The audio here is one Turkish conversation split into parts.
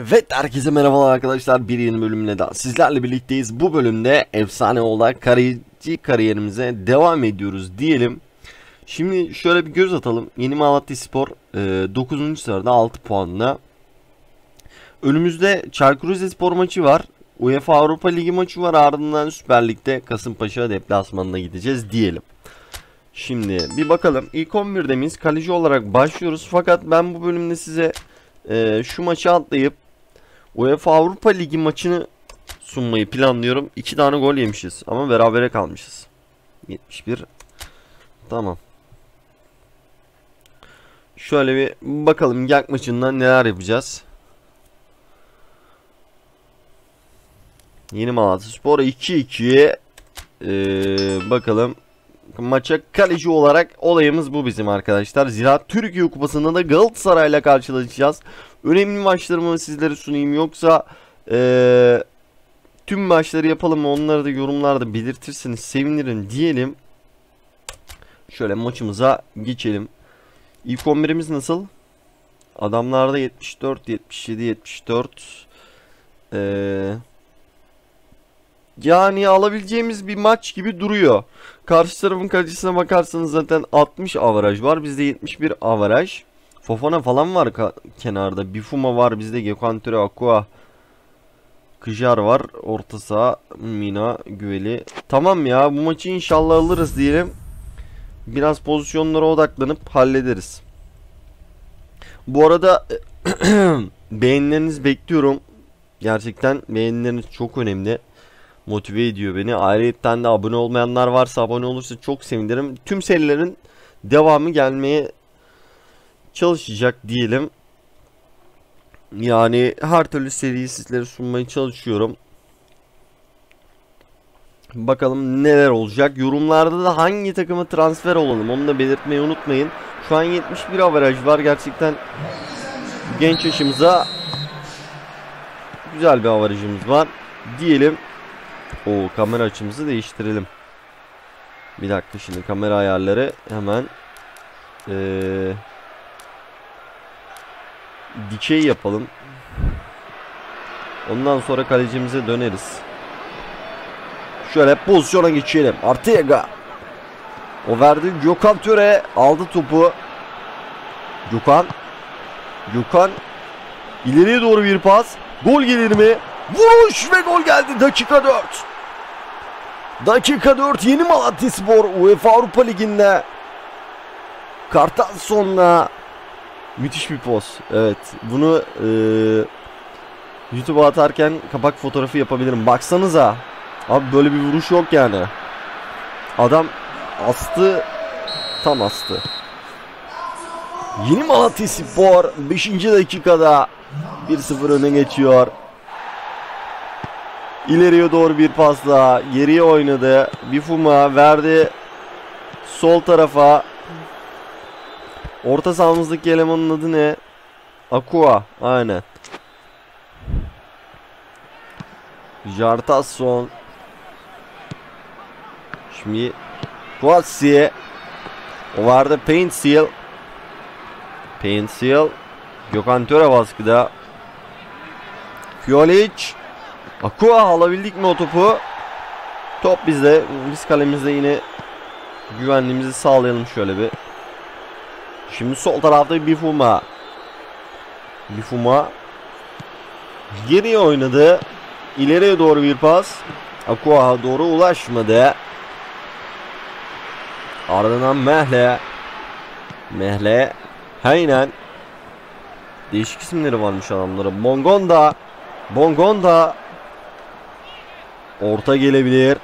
Evet herkese merhabalar arkadaşlar. Bir yeni bölümle daha sizlerle birlikteyiz. Bu bölümde efsane olarak kaleci kariyerimize devam ediyoruz diyelim. Şimdi şöyle bir göz atalım. Yeni Malatya Spor e, 9. sırada 6 puanla. Önümüzde Çaykur Rizespor maçı var. UEFA Avrupa Ligi maçı var. Ardından Süper Lig'de Kasımpaşa deplasmanına gideceğiz diyelim. Şimdi bir bakalım. İlk 11'de miyiz? Kaleci olarak başlıyoruz. Fakat ben bu bölümde size e, şu maçı atlayıp UEFA Avrupa Ligi maçını sunmayı planlıyorum. İki tane gol yemişiz ama berabere kalmışız. 71. Tamam. Şöyle bir bakalım Genk maçından neler yapacağız. Yeni Malatya Spor 2-2'ye ee, bakalım maça kaleci olarak olayımız bu bizim arkadaşlar. Ziraat Türkiye Kupası'nda da Galatasaray'la karşılaşacağız. Önemli maçlarımı sizlere sunayım yoksa ee, tüm maçları yapalım mı onları da yorumlarda belirtirseniz sevinirim diyelim. Şöyle maçımıza geçelim. İlk 11'imiz nasıl? Adamlarda 74, 77, 74. Eee... Yani alabileceğimiz bir maç gibi duruyor. Karşı tarafın kalecisine bakarsanız zaten 60 avaraj var. Bizde 71 avaraj. Fofana falan var kenarda. Bifuma var bizde. Gökhan Töre, Aqua. Kıjar var. Orta saha. Mina, Güveli. Tamam ya bu maçı inşallah alırız diyelim. Biraz pozisyonlara odaklanıp hallederiz. Bu arada beğenilerinizi bekliyorum. Gerçekten beğenileriniz çok önemli motive ediyor beni. Ayrıca de abone olmayanlar varsa abone olursa çok sevinirim. Tüm serilerin devamı gelmeye çalışacak diyelim. Yani her türlü seriyi sizlere sunmaya çalışıyorum. Bakalım neler olacak. Yorumlarda da hangi takıma transfer olalım onu da belirtmeyi unutmayın. Şu an 71 averaj var. Gerçekten genç yaşımıza güzel bir avarajımız var. Diyelim. O kamera açımızı değiştirelim. Bir dakika şimdi kamera ayarları hemen ee, dikey yapalım. Ondan sonra kalecimize döneriz. Şöyle pozisyona geçelim. Artega. O verdi. Gökhan Töre aldı topu. Gökhan. Gökhan. İleriye doğru bir pas. Gol gelir mi? Vuruş ve gol geldi. Dakika 4. Dakika 4 yeni Malatya Spor UEFA Avrupa Ligi'nde. Kartalson'la müthiş bir poz. Evet bunu e, YouTube'a atarken kapak fotoğrafı yapabilirim. Baksanıza. Abi böyle bir vuruş yok yani. Adam astı tam astı. Yeni Malatya Spor 5. dakikada 1-0 öne geçiyor. İleriye doğru bir pasla geriye oynadı. Bifuma verdi sol tarafa. Orta sahamızdaki elemanın adı ne? Aqua. Aynen. Jartasson. Şimdi Quatsi. O vardı Paintseal. Paintseal. Gökhan Töre baskıda. Fiolic. Aqua alabildik mi o topu? Top bizde. Biz kalemizde yine güvenliğimizi sağlayalım şöyle bir. Şimdi sol tarafta Bifuma. Bifuma geriye oynadı. İleriye doğru bir pas. Aqua doğru ulaşmadı. Ardından Mehle. Mehle. Aynen. Değişik isimleri varmış adamlara. Bongonda. Bongonda Orta gelebilir.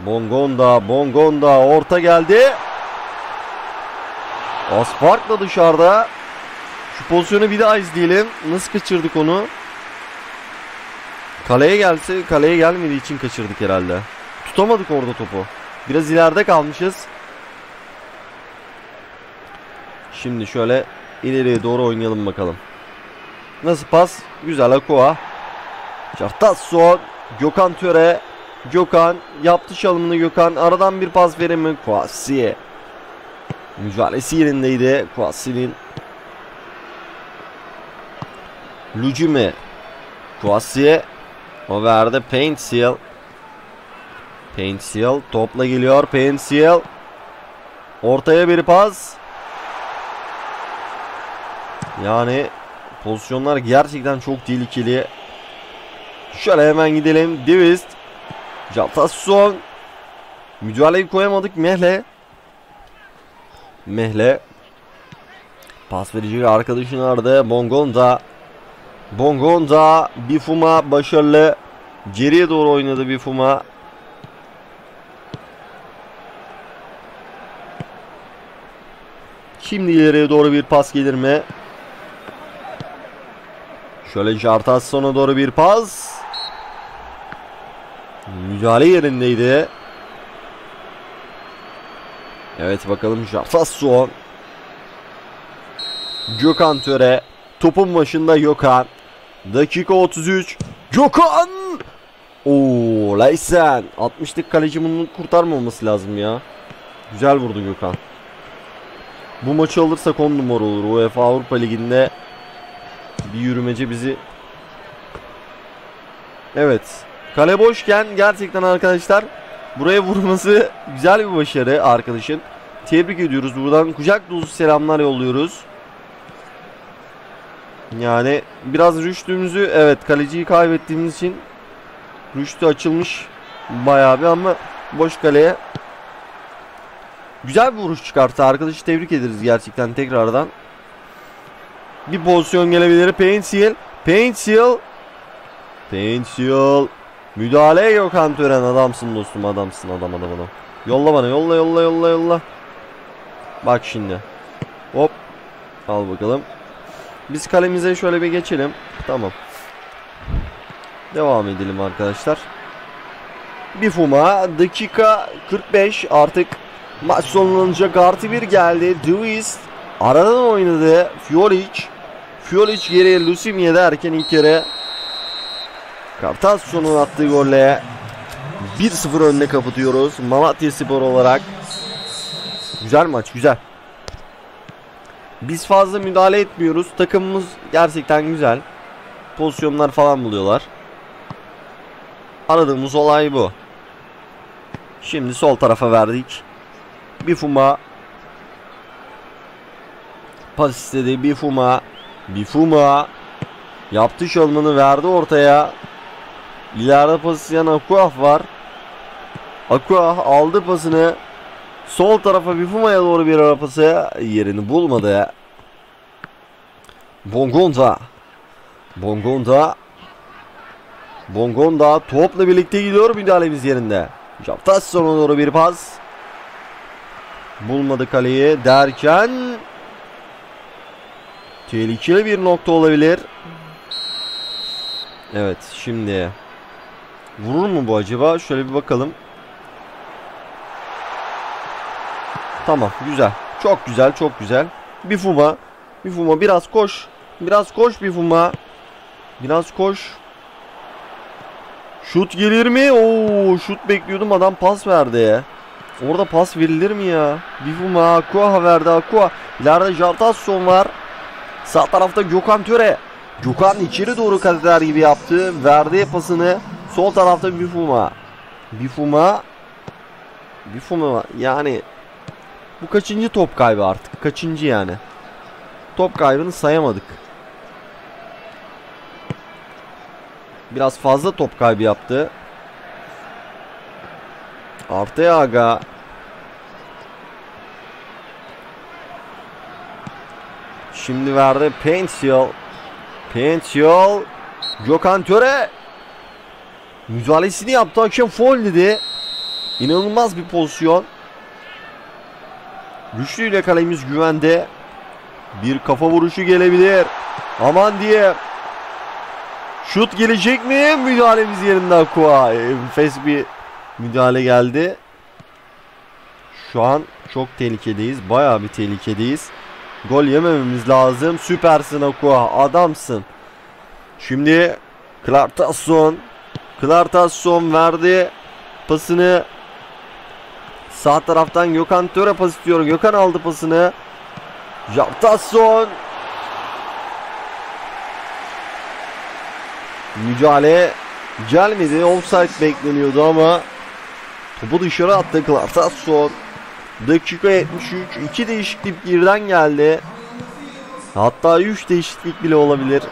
Bongonda, Bongonda orta geldi. Aspark da dışarıda. Şu pozisyonu bir daha izleyelim. Nasıl kaçırdık onu? Kaleye gelse, kaleye gelmediği için kaçırdık herhalde. Tutamadık orada topu. Biraz ileride kalmışız. Şimdi şöyle ileriye doğru oynayalım bakalım. Nasıl pas? Güzel Aqua. Çartasson. Gökhan Töre. Gökhan yaptı çalımını Gökhan. Aradan bir pas verimi Kuasi. Mücadelesi yerindeydi. Kuasi'nin Lucime. Kouassi. O verdi. Paint Seal. Paint Seal. Topla geliyor. Paint Seal. Ortaya bir pas. Yani pozisyonlar gerçekten çok tehlikeli. Şöyle hemen gidelim. Divist. Jatasson. Müdahaleyi koyamadık. Mehle. Mehle. Pas verici arkadaşın arada. Bongonda. Bongonda. Bifuma başarılı. Geriye doğru oynadı Bifuma. Şimdi ileriye doğru bir pas gelir mi? Şöyle Jartasson'a doğru bir pas. Müdahale yerindeydi. Evet bakalım Jartasson. Gökhan Töre. Topun başında Gökhan. Dakika 33. Gökhan! Oo, Leysen. 60'lık kaleci bunu kurtarmaması lazım ya. Güzel vurdu Gökhan. Bu maçı alırsak 10 numara olur. UEFA Avrupa Ligi'nde bir yürümece bizi Evet. Kale boşken gerçekten arkadaşlar buraya vurması güzel bir başarı arkadaşın. Tebrik ediyoruz. Buradan kucak dolusu selamlar yolluyoruz. Yani biraz rüştümüzü evet kaleciyi kaybettiğimiz için rüştü açılmış bayağı bir ama boş kaleye güzel bir vuruş çıkarttı. Arkadaşı tebrik ederiz gerçekten tekrardan. Bir pozisyon gelebilir. Paintsiel. Paintsiel. Paintsiel. Müdahale yok Tören. Adamsın dostum adamsın adam adam adam. Yolla bana yolla yolla yolla yolla. Bak şimdi. Hop. Al bakalım. Biz kalemize şöyle bir geçelim. Tamam. Devam edelim arkadaşlar. Bifuma dakika 45 artık maç sonlanacak artı bir geldi. Dewis aradan oynadı. Fiolic Fiolic geriye Lusimye derken ilk kere Kartasyon'un attığı golle 1-0 önüne kapatıyoruz. Malatya Spor olarak. Güzel maç güzel. Biz fazla müdahale etmiyoruz. Takımımız gerçekten güzel. Pozisyonlar falan buluyorlar. Aradığımız olay bu. Şimdi sol tarafa verdik. Bifuma. Pas istedi. Bifuma. Bifuma. Yaptı şalmanı verdi ortaya. İleride pas isteyen Akuaf var. Akuaf aldı pasını. Sol tarafa Bifuma'ya doğru bir ara pası. Yerini bulmadı. Bongonda. Bongonda. Bongonda topla birlikte gidiyor müdahalemiz yerinde. Japtasson'a doğru bir pas. Bulmadı kaleyi derken tehlikeli bir nokta olabilir. Evet şimdi vurur mu bu acaba? Şöyle bir bakalım. Tamam güzel. Çok güzel çok güzel. Bir Fuma. Bir Fuma biraz koş. Biraz koş bir Fuma. Biraz koş. Şut gelir mi? Oo, şut bekliyordum adam pas verdi. Orada pas verilir mi ya? Bifuma Aqua verdi Aqua. İleride Jartasson var. Sağ tarafta Gökhan Töre. Gökhan içeri doğru kat gibi yaptı. Verdi pasını. Sol tarafta Bifuma. Bifuma. Bifuma yani bu kaçıncı top kaybı artık? Kaçıncı yani? Top kaybını sayamadık. Biraz fazla top kaybı yaptı. Arteaga. Şimdi verdi Pensiol. Pensiol. Gökhan Töre. Müdahalesini yaptı. Hakem foul dedi. İnanılmaz bir pozisyon. Güçlüyle kalemiz güvende. Bir kafa vuruşu gelebilir. Aman diye. Şut gelecek mi? Müdahalemiz yerinde Aqua. Enfes bir müdahale geldi. Şu an çok tehlikedeyiz. Bayağı bir tehlikedeyiz. Gol yemememiz lazım. Süpersin Aqua. Adamsın. Şimdi Klartasson. Klartasson verdi. Pasını Sağ taraftan Gökhan Töre pas istiyor. Gökhan aldı pasını. Jartasson. Mücadele gelmedi. Offside bekleniyordu ama topu dışarı attı Clarkson. Dakika 73. iki değişiklik birden geldi. Hatta 3 değişiklik bile olabilir.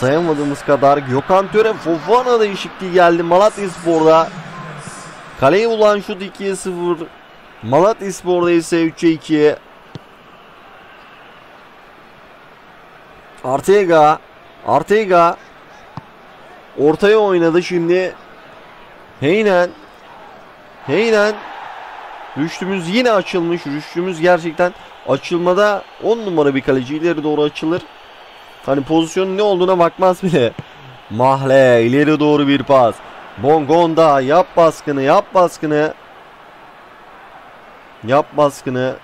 Sayamadığımız kadar. Gökhan Töre Fofana değişikliği geldi Malatya Spor'da. Kaleye bulan şut 2'ye 0. Malatya Spor'da ise 3'e 2. Artega. Artega. Ortaya oynadı şimdi. Heynen. Heynen. Rüştümüz yine açılmış. Rüştümüz gerçekten açılmada 10 numara bir kaleci ileri doğru açılır. Hani pozisyonun ne olduğuna bakmaz bile. Mahle ileri doğru bir pas. Bongonda yap baskını yap baskını. Yap baskını.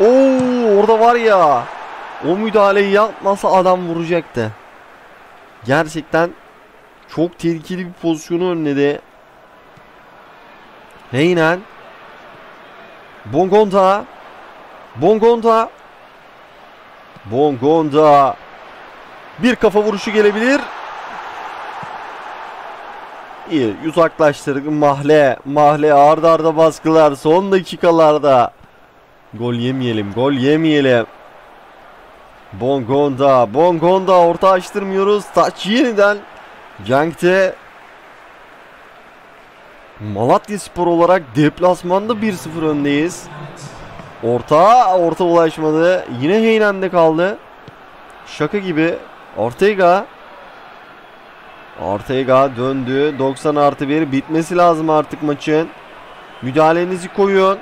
Oo orada var ya. O müdahaleyi yapmasa adam vuracaktı. Gerçekten çok tehlikeli bir pozisyonu önledi. Heynen. Bongonda. Bongonda. Bongonda. Bir kafa vuruşu gelebilir. İyi uzaklaştırdık. Mahle. Mahle arda arda baskılar. Son dakikalarda. Gol yemeyelim. Gol yemeyelim. Bongonda. Bongonda orta açtırmıyoruz. Taç yeniden. Cenk'te Malatya Spor olarak deplasmanda 1-0 öndeyiz. Orta, orta ulaşmadı. Yine Heynen'de kaldı. Şaka gibi. Ortega. Ortega döndü. 90 artı 1 bitmesi lazım artık maçın. Müdahalenizi koyun.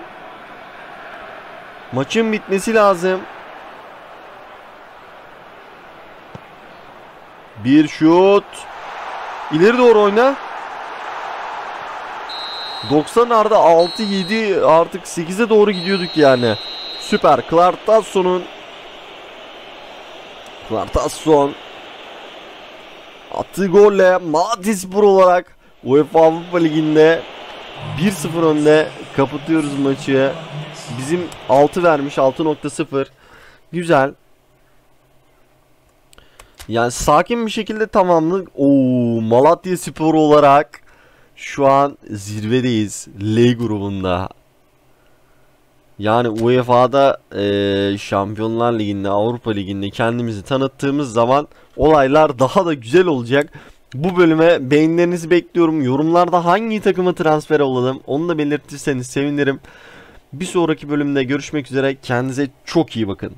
Maçın bitmesi lazım. Bir şut. İleri doğru oyna. 90 arda 6 7 artık 8'e doğru gidiyorduk yani. Süper. Clark Tasson'un Clark Tasson attığı golle Malatyaspor olarak UEFA Avrupa Ligi'nde 1-0 önde kapatıyoruz maçı. Bizim 6 vermiş 6.0. Güzel. Yani sakin bir şekilde tamamladık. Oo Malatya Spor olarak şu an zirvedeyiz. L grubunda. Yani UEFA'da e, Şampiyonlar Ligi'nde, Avrupa Ligi'nde kendimizi tanıttığımız zaman olaylar daha da güzel olacak. Bu bölüme beğenilerinizi bekliyorum. Yorumlarda hangi takıma transfer olalım onu da belirtirseniz sevinirim. Bir sonraki bölümde görüşmek üzere. Kendinize çok iyi bakın.